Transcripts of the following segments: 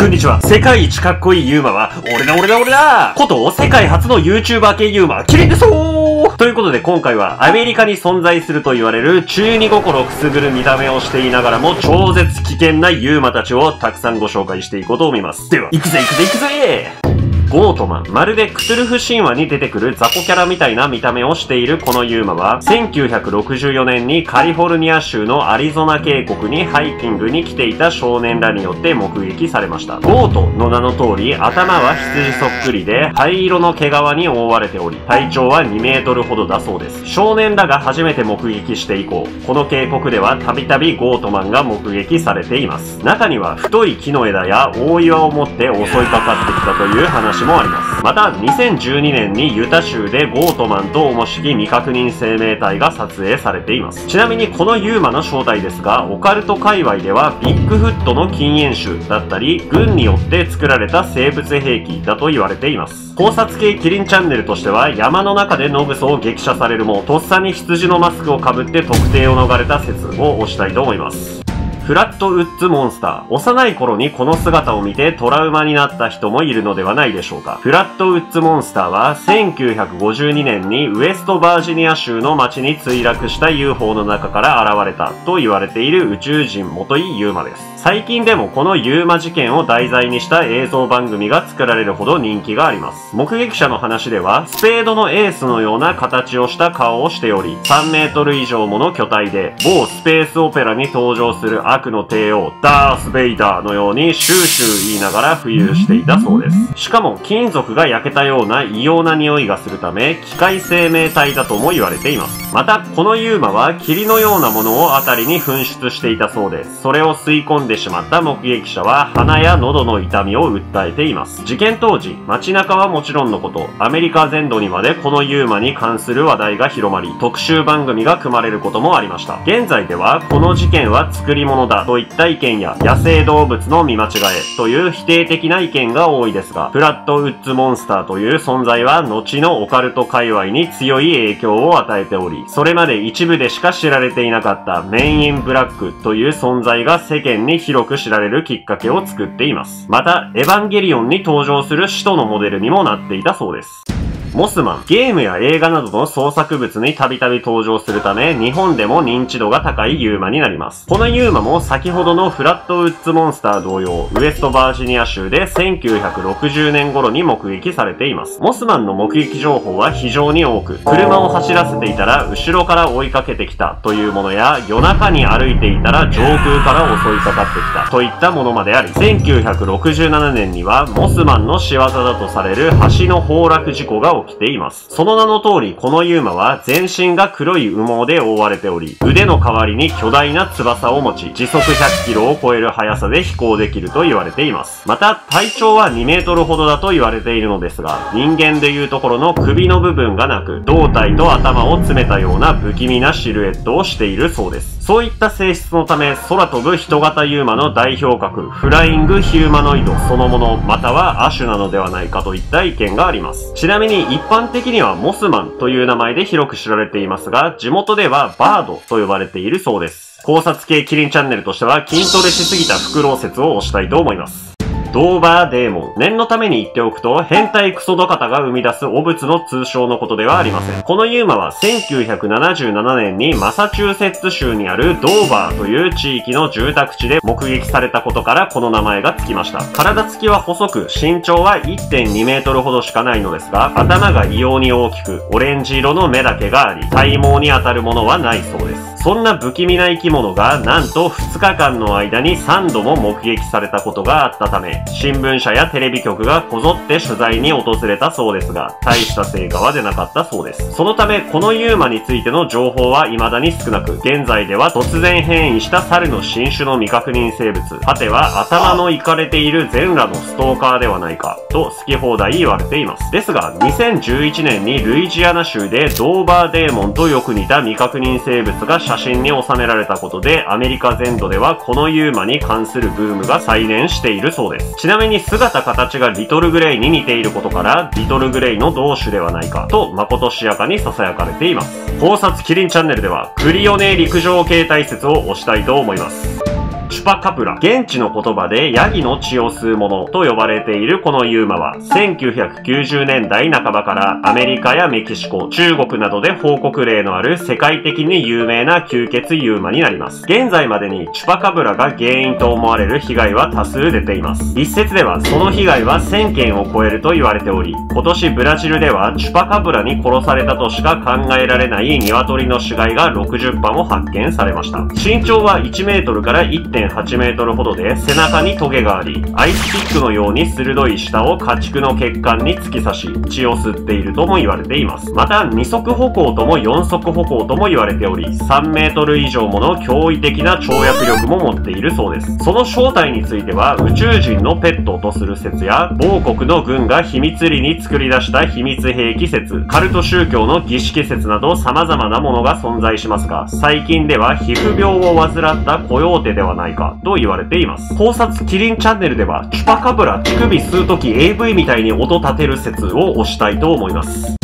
こんにちは。世界一かっこいい UMA は、俺だ俺だ俺だこと世界初の YouTuber 系 UMA、キリンでそーということで今回はアメリカに存在すると言われる中二心くすぐる見た目をしていながらも超絶危険な UMA たちをたくさんご紹介していこうと思います。では、行くぜ行くぜ行くぜゴートマン。まるでクトゥルフ神話に出てくる雑魚キャラみたいな見た目をしているこの UMA は、1964年にカリフォルニア州のアリゾナ渓谷にハイキングに来ていた少年らによって目撃されました。ゴートの名の通り、頭は羊そっくりで、灰色の毛皮に覆われており、体長は2メートルほどだそうです。少年らが初めて目撃して以降、この渓谷ではたびたびゴートマンが目撃されています。中には太い木の枝や大岩を持って襲いかかってきたという話もあります。また、2012年にユタ州でゴートマンと思しき未確認生命体が撮影されています。ちなみにこの UMA の正体ですが、オカルト界隈ではビッグフットの近縁種だったり、軍によって作られた生物兵器だと言われています。考察系キリンチャンネルとしては、山の中でノグソを激写されるも、とっさに羊のマスクをかぶって特定を逃れた説を推したいと思います。フラットウッズモンスター。幼い頃にこの姿を見てトラウマになった人もいるのではないでしょうか。フラットウッズモンスターは1952年にウエストバージニア州の街に墜落した UFO の中から現れたと言われている宇宙人元井ユーマです。最近でもこのユーマ事件を題材にした映像番組が作られるほど人気があります。目撃者の話では、スペードのエースのような形をした顔をしており、3メートル以上もの巨体で、某スペースオペラに登場する悪の帝王、ダース・ベイダーのようにシューシュー言いながら浮遊していたそうです。しかも金属が焼けたような異様な匂いがするため、機械生命体だとも言われています。また、このユーマは霧のようなものを辺りに噴出していたそうです。それを吸い込んででしまった目撃者は鼻や喉の痛みを訴えています。事件当時、街中はもちろんのこと、アメリカ全土にまでこのユーマに関する話題が広まり、特集番組が組まれることもありました。現在では、この事件は作り物だといった意見や、野生動物の見間違えという否定的な意見が多いですが、フラットウッズモンスターという存在は後のオカルト界隈に強い影響を与えており、それまで一部でしか知られていなかったメインインブラックという存在が世間に広く知られるきっかけを作っています。また、エヴァンゲリオンに登場する使徒のモデルにもなっていたそうです。モスマン、ゲームや映画などの創作物にたびたび登場するため、日本でも認知度が高いユーマになります。このユーマも先ほどのフラットウッズモンスター同様、ウエストバージニア州で1960年頃に目撃されています。モスマンの目撃情報は非常に多く、車を走らせていたら後ろから追いかけてきたというものや、夜中に歩いていたら上空から襲いかかってきたといったものまであり、1967年にはモスマンの仕業だとされる橋の崩落事故がが起きています。その名の通り、このユーマは全身が黒い羽毛で覆われており、腕の代わりに巨大な翼を持ち、時速100キロを超える速さで飛行できると言われています。また、体長は2メートルほどだと言われているのですが、人間でいうところの首の部分がなく、胴体と頭を詰めたような不気味なシルエットをしているそうです。そういった性質のため、空飛ぶ人型ユーマの代表格、フライングヒューマノイドそのもの、または亜種なのではないかといった意見があります。ちなみに一般的にはモスマンという名前で広く知られていますが、地元ではバードと呼ばれているそうです。考察系キリンチャンネルとしては筋トレしすぎたフクロウ説を推したいと思います。ドーバーデーモン。念のために言っておくと、変態クソドカタが生み出す汚物の通称のことではありません。このユーマは1977年にマサチューセッツ州にあるドーバーという地域の住宅地で目撃されたことからこの名前がつきました。体つきは細く、身長は1.2メートルほどしかないのですが、頭が異様に大きく、オレンジ色の目だけがあり、体毛に当たるものはないそうです。そんな不気味な生き物がなんと2日間の間に3度も目撃されたことがあったため、新聞社やテレビ局がこぞって取材に訪れたそうですが、大した成果は出なかったそうです。そのため、このユーマについての情報は未だに少なく、現在では突然変異した猿の新種の未確認生物、果ては頭のいかれている全裸のストーカーではないか、と好き放題言われています。ですが、2011年にルイジアナ州でドーバーデーモンとよく似た未確認生物が写真に収められたことで、アメリカ全土ではこのユーマに関するブームが再燃しているそうです。ちなみに姿形がリトルグレイに似ていることから、リトルグレイの同種ではないかと、まことしやかに囁かれています。考察キリンチャンネルでは、クリオネ陸上形態説を推したいと思います。チュパカプラ。現地の言葉でヤギの血を吸うものと呼ばれているこのユーマは、1990年代半ばからアメリカやメキシコ、中国などで報告例のある世界的に有名な吸血ユーマになります。現在までにチュパカブラが原因と思われる被害は多数出ています。一説ではその被害は1000件を超えると言われており、今年ブラジルではチュパカブラに殺されたとしか考えられない鶏の死骸が60羽も発見されました。身長は1メートルから1.5 1.8メートルほどで背中にトゲがあり、アイスピックのように鋭い舌を家畜の血管に突き刺し、血を吸っているとも言われています。また、二足歩行とも四足歩行とも言われており、3メートル以上もの驚異的な跳躍力も持っているそうです。その正体については、宇宙人のペットとする説や、某国の軍が秘密裏に作り出した秘密兵器説、カルト宗教の儀式説など様々なものが存在しますが、最近では皮膚病を患ったコヨーテではないかと言われています。考察キリンチャンネルでは、チュパカブラ乳首吸うとき AV みたいに音立てる説を推したいと思います。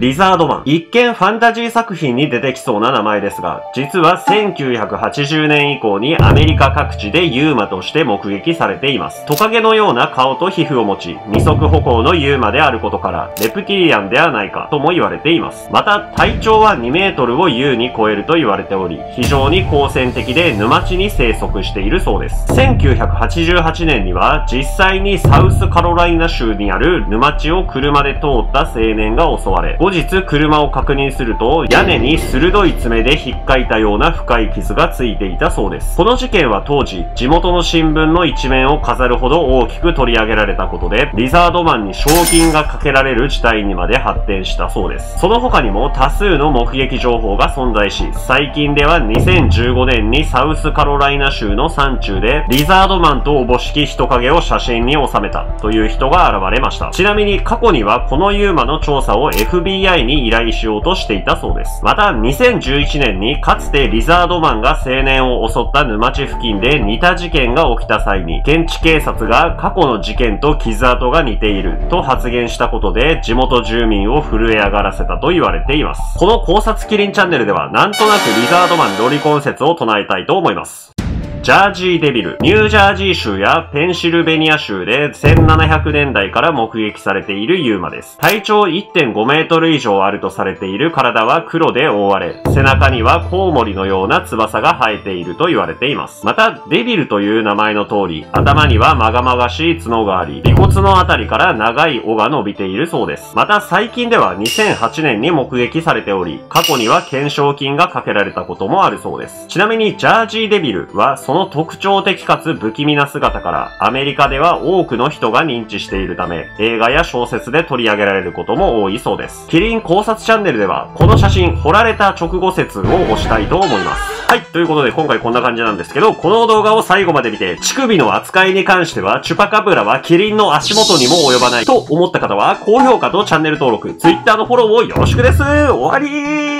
リザードマン。一見ファンタジー作品に出てきそうな名前ですが、実は1980年以降にアメリカ各地でユーマとして目撃されています。トカゲのような顔と皮膚を持ち、二足歩行のユーマであることから、レプティリアンではないかとも言われています。また、体長は2メートルを優に超えると言われており、非常に好戦的で沼地に生息しているそうです。1988年には、実際にサウスカロライナ州にある沼地を車で通った青年が襲われ、後日車を確認すると屋根に鋭い爪で引っかいたような深い傷がついていたそうです。この事件は当時地元の新聞の一面を飾るほど大きく取り上げられたことでリザードマンに賞金がかけられる事態にまで発展したそうです。その他にも多数の目撃情報が存在し最近では2015年にサウスカロライナ州の山中でリザードマンとおぼしき人影を写真に収めたという人が現れました。ちなみに過去にはこのユーマの調査を FBI FBI に依頼しようとしていたそうです。また、2011年にかつてリザードマンが青年を襲った沼地付近で似た事件が起きた際に、現地警察が過去の事件と傷跡が似ていると発言したことで、地元住民を震え上がらせたと言われています。この考察キリンチャンネルでは、なんとなくリザードマンロリコン説を唱えたいと思います。ジャージーデビル。ニュージャージー州やペンシルベニア州で1700年代から目撃されているユーマです。体長1.5メートル以上あるとされている体は黒で覆われ、背中にはコウモリのような翼が生えていると言われています。また、デビルという名前の通り、頭にはまがまがしい角があり、尾骨のあたりから長い尾が伸びているそうです。また、最近では2008年に目撃されており、過去には懸賞金がかけられたこともあるそうです。ちなみに、ジャージーデビルはその特徴的かつ不気味な姿からアメリカでは多くの人が認知しているため映画や小説で取り上げられることも多いそうです。キリン考察チャンネルではこの写真掘られた直後説を押したいと思います。はい、ということで今回こんな感じなんですけど、この動画を最後まで見て乳首の扱いに関してはチュパカブラはキリンの足元にも及ばないと思った方は高評価とチャンネル登録、Twitter のフォローをよろしくです終わりー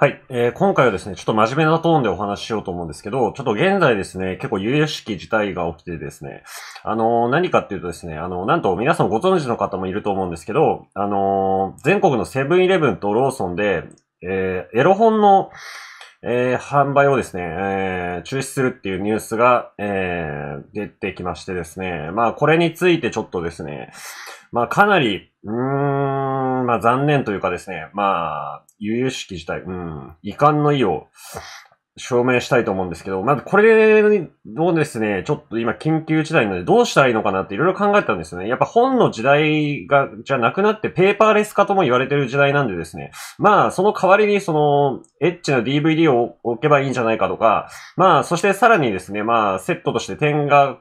はい。えー、今回はですね、ちょっと真面目なトーンでお話ししようと思うんですけど、ちょっと現在ですね、結構有識事態が起きてですね、あのー、何かっていうとですね、あのー、なんと皆さんご存知の方もいると思うんですけど、あのー、全国のセブンイレブンとローソンで、えエロ本の、え販売をですね、え中止するっていうニュースが、え出てきましてですね、まあこれについてちょっとですね、まあかなり、うーん、まあ残念というかですね、まあ、由々しき事態、うん、遺憾の意を証明したいと思うんですけど、まずこれをですね、ちょっと今緊急事態なのでどうしたらいいのかなっていろいろ考えたんですよね。やっぱ本の時代が、じゃなくなってペーパーレス化とも言われてる時代なんでですね。まあ、その代わりにその、エッチな DVD を置けばいいんじゃないかとか、まあ、そしてさらにですね、まあ、セットとして点が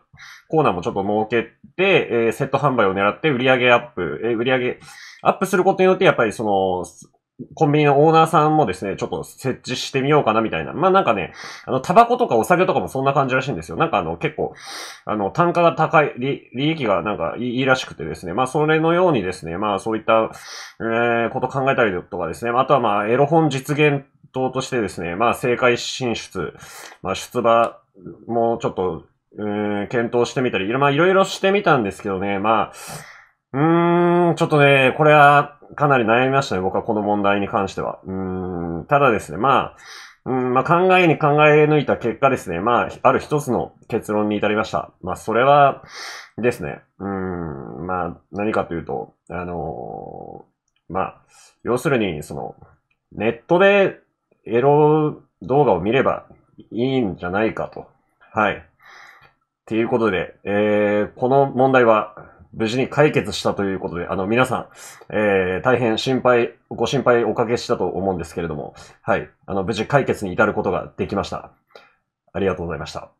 コーナーもちょっと設けて、えー、セット販売を狙って売り上げアップ、えー、売上げアップすることによって、やっぱりその、コンビニのオーナーさんもですね、ちょっと設置してみようかなみたいな。まあなんかね、あの、タバコとかお酒とかもそんな感じらしいんですよ。なんかあの、結構、あの、単価が高い、利利益がなんかいいらしくてですね。まあそれのようにですね、まあそういった、えー、こと考えたりとかですね。あとはまあ、エロ本実現党としてですね、まあ政界進出、まあ出馬もちょっと、えー、検討してみたり、まあいろいろしてみたんですけどね、まあ、うーん、ちょっとね、これは、かなり悩みましたね、僕はこの問題に関しては。うん、ただですね、まあ、うん、まあ、考えに考え抜いた結果ですね、まあ、ある一つの結論に至りました。まあ、それはですね、うん、まあ、何かというと、あのーまあ、要するに、その、ネットでエロ動画を見ればいいんじゃないかと。はい。ていうことで、えー、この問題は無事に解決したということで、あの、皆さん、えー、大変心配、ご心配おかけしたと思うんですけれども、はい。あの、無事解決に至ることができました。ありがとうございました。